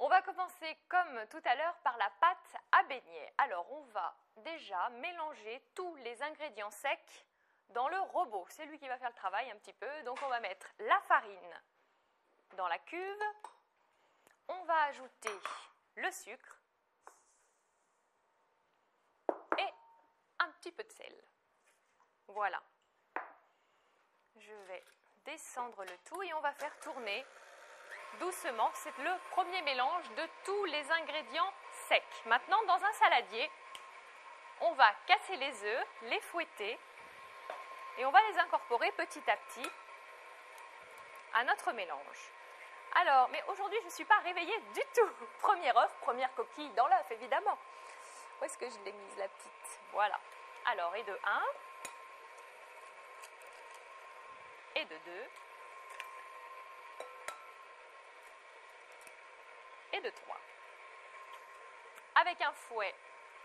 On va commencer comme tout à l'heure par la pâte à beignets. Alors on va déjà mélanger tous les ingrédients secs dans le robot. C'est lui qui va faire le travail un petit peu. Donc on va mettre la farine dans la cuve. On va ajouter le sucre et un petit peu de sel. Voilà. Je vais descendre le tout et on va faire tourner doucement. C'est le premier mélange de tous les ingrédients secs. Maintenant, dans un saladier, on va casser les œufs, les fouetter et on va les incorporer petit à petit à notre mélange. Alors, mais aujourd'hui, je ne suis pas réveillée du tout. Premier œuf, première coquille dans l'œuf, évidemment. Où est-ce que je l'ai mise, la petite? Voilà. Alors, et de 1, et de 2, et de 3. Avec un fouet,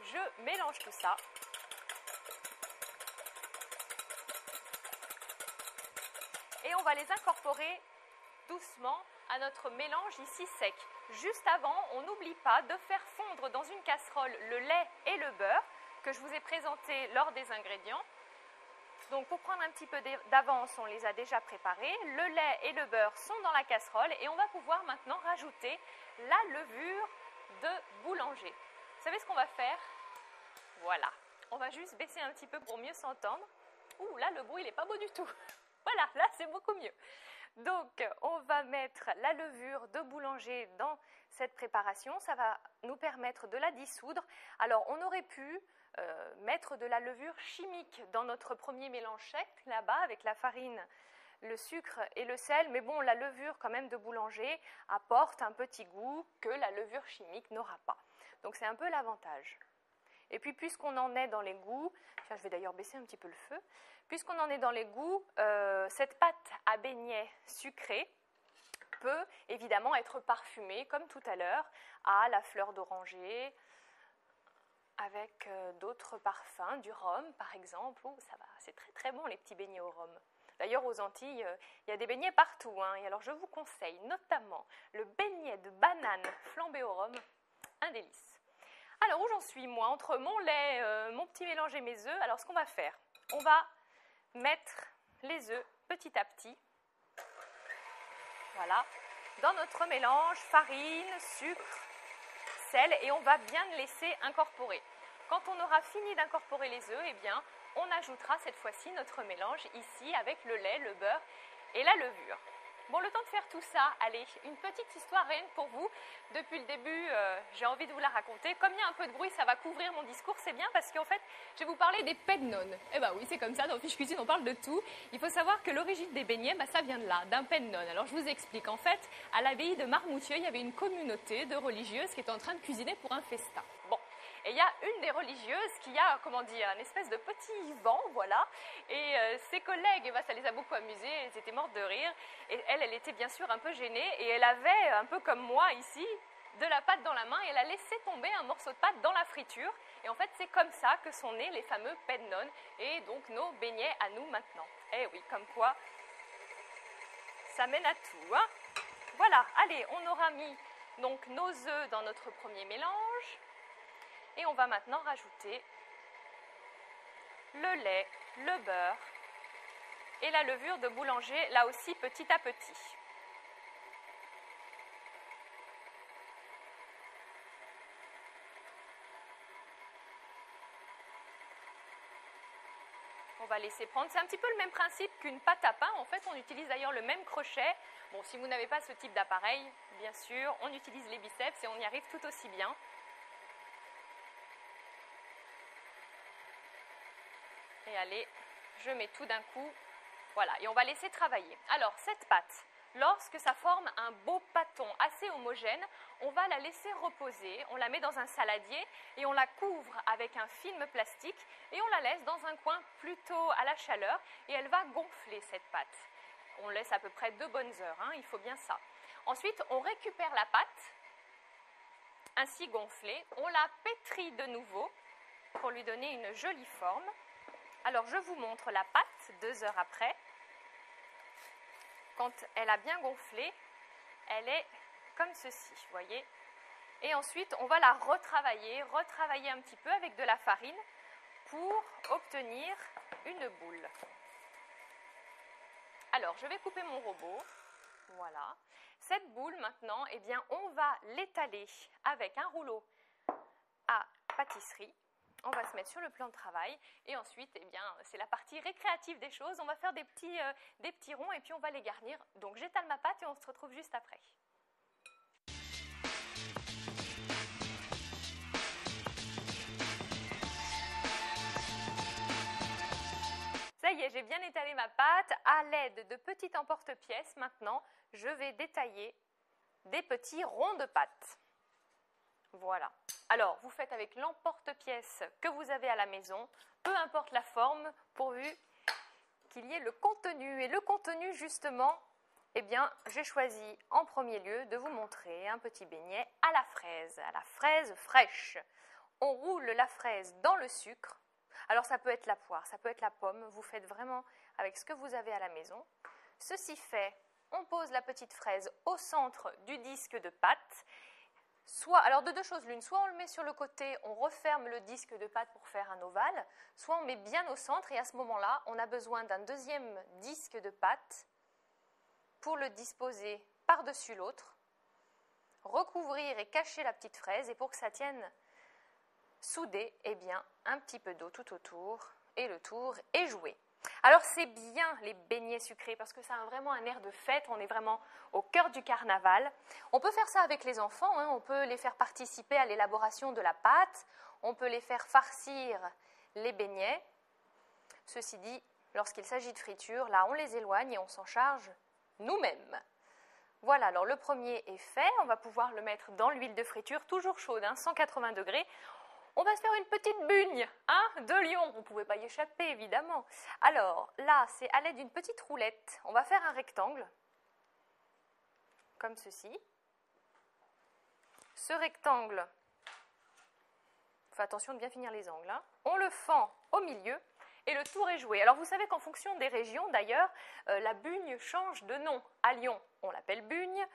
je mélange tout ça. Et on va les incorporer doucement à notre mélange ici sec. Juste avant, on n'oublie pas de faire fondre dans une casserole le lait et le beurre que je vous ai présenté lors des ingrédients. Donc pour prendre un petit peu d'avance, on les a déjà préparés. Le lait et le beurre sont dans la casserole et on va pouvoir maintenant rajouter la levure de boulanger. Vous savez ce qu'on va faire? Voilà. On va juste baisser un petit peu pour mieux s'entendre. Ouh, là, le bruit, il n'est pas beau du tout. Voilà, là, c'est beaucoup mieux. Donc, on va mettre la levure de boulanger dans cette préparation. Ça va nous permettre de la dissoudre. Alors, on aurait pu euh, mettre de la levure chimique dans notre premier mélange sec, là-bas, avec la farine, le sucre et le sel. Mais bon, la levure quand même de boulanger apporte un petit goût que la levure chimique n'aura pas. Donc, c'est un peu l'avantage. Et puis, puisqu'on en est dans les goûts, je vais d'ailleurs baisser un petit peu le feu, puisqu'on en est dans les goûts, euh, cette pâte à beignets sucrée peut évidemment être parfumée, comme tout à l'heure, à la fleur d'oranger, avec euh, d'autres parfums, du rhum par exemple. Oh, ça va, c'est très très bon les petits beignets au rhum. D'ailleurs, aux Antilles, il y a des beignets partout. Hein. et alors, je vous conseille notamment le beignet de banane flambé au rhum, un délice. Alors, où j'en suis, moi? Entre mon lait, euh, mon petit mélange et mes œufs, alors ce qu'on va faire, on va mettre les œufs petit à petit, voilà, dans notre mélange farine, sucre, sel, et on va bien laisser incorporer. Quand on aura fini d'incorporer les œufs, eh bien, on ajoutera cette fois-ci notre mélange ici avec le lait, le beurre et la levure. Bon, le temps de faire tout ça, allez, une petite histoire rien pour vous. Depuis le début, euh, j'ai envie de vous la raconter. Comme il y a un peu de bruit, ça va couvrir mon discours, c'est bien parce qu'en fait, je vais vous parler des pennon. Eh bien oui, c'est comme ça, dans Fiche Cuisine, on parle de tout. Il faut savoir que l'origine des beignets, bah, ça vient de là, d'un pennon. Alors je vous explique. En fait, à l'abbaye de Marmoutier, il y avait une communauté de religieuses qui étaient en train de cuisiner pour un festin. Et il y a une des religieuses qui a, comment dire, un espèce de petit vent, voilà. Et euh, ses collègues, bah, ça les a beaucoup amusées, elles étaient mortes de rire. Et elle, elle était bien sûr un peu gênée. Et elle avait, un peu comme moi ici, de la pâte dans la main et elle a laissé tomber un morceau de pâte dans la friture. Et en fait, c'est comme ça que sont nés les fameux pennon et donc nos beignets à nous maintenant. Eh oui, comme quoi, ça mène à tout. Hein voilà, allez, on aura mis donc nos œufs dans notre premier mélange. Et on va maintenant rajouter le lait, le beurre et la levure de boulanger, là aussi petit à petit. On va laisser prendre. C'est un petit peu le même principe qu'une pâte à pain. En fait, on utilise d'ailleurs le même crochet. Bon, si vous n'avez pas ce type d'appareil, bien sûr, on utilise les biceps et on y arrive tout aussi bien. Et allez, je mets tout d'un coup. Voilà, et on va laisser travailler. Alors, cette pâte, lorsque ça forme un beau pâton assez homogène, on va la laisser reposer, on la met dans un saladier et on la couvre avec un film plastique et on la laisse dans un coin plutôt à la chaleur et elle va gonfler cette pâte. On laisse à peu près deux bonnes heures, hein, il faut bien ça. Ensuite, on récupère la pâte, ainsi gonflée, on la pétrit de nouveau pour lui donner une jolie forme. Alors je vous montre la pâte deux heures après. Quand elle a bien gonflé, elle est comme ceci, vous voyez. Et ensuite, on va la retravailler, retravailler un petit peu avec de la farine pour obtenir une boule. Alors, je vais couper mon robot. Voilà. Cette boule, maintenant, eh bien, on va l'étaler avec un rouleau à pâtisserie. On va se mettre sur le plan de travail et ensuite, eh bien, c'est la partie récréative des choses. On va faire des petits, euh, des petits ronds et puis on va les garnir. Donc, j'étale ma pâte et on se retrouve juste après. Ça y est, j'ai bien étalé ma pâte. À l'aide de petits emporte-pièces, maintenant, je vais détailler des petits ronds de pâte. Voilà. Alors, vous faites avec l'emporte-pièce que vous avez à la maison, peu importe la forme, pourvu qu'il y ait le contenu. Et le contenu, justement, eh bien, j'ai choisi en premier lieu de vous montrer un petit beignet à la fraise, à la fraise fraîche. On roule la fraise dans le sucre alors ça peut être la poire, ça peut être la pomme, vous faites vraiment avec ce que vous avez à la maison. Ceci fait, on pose la petite fraise au centre du disque de pâte. Soit, alors de deux choses l'une, soit on le met sur le côté, on referme le disque de pâte pour faire un ovale, soit on met bien au centre et à ce moment-là, on a besoin d'un deuxième disque de pâte pour le disposer par-dessus l'autre, recouvrir et cacher la petite fraise et pour que ça tienne soudé, eh bien, un petit peu d'eau tout autour et le tour est joué. Alors c'est bien les beignets sucrés parce que ça a vraiment un air de fête, on est vraiment au cœur du carnaval. On peut faire ça avec les enfants, hein. on peut les faire participer à l'élaboration de la pâte, on peut les faire farcir les beignets. Ceci dit, lorsqu'il s'agit de friture, là on les éloigne et on s'en charge nous-mêmes. Voilà, alors le premier est fait, on va pouvoir le mettre dans l'huile de friture, toujours chaude, 180 hein, degrés. On va se faire une petite bugne, hein, de lion. On ne pouvait pas y échapper, évidemment. Alors, là, c'est à l'aide d'une petite roulette. On va faire un rectangle, comme ceci. Ce rectangle, fait attention de bien finir les angles. Hein. On le fend au milieu et le tour est joué. Alors vous savez qu'en fonction des régions, d'ailleurs, euh, la bugne change de nom. À Lyon, on l'appelle bugne.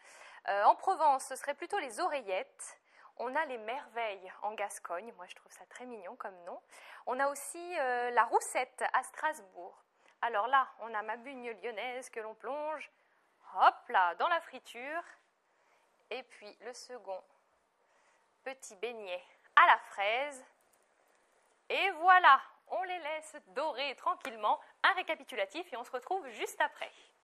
Euh, en Provence, ce serait plutôt les oreillettes. On a les merveilles en Gascogne, moi je trouve ça très mignon comme nom. On a aussi euh, la roussette à Strasbourg. Alors là, on a ma bugne lyonnaise que l'on plonge, hop là, dans la friture. Et puis le second petit beignet à la fraise. Et voilà, on les laisse dorer tranquillement. Un récapitulatif et on se retrouve juste après.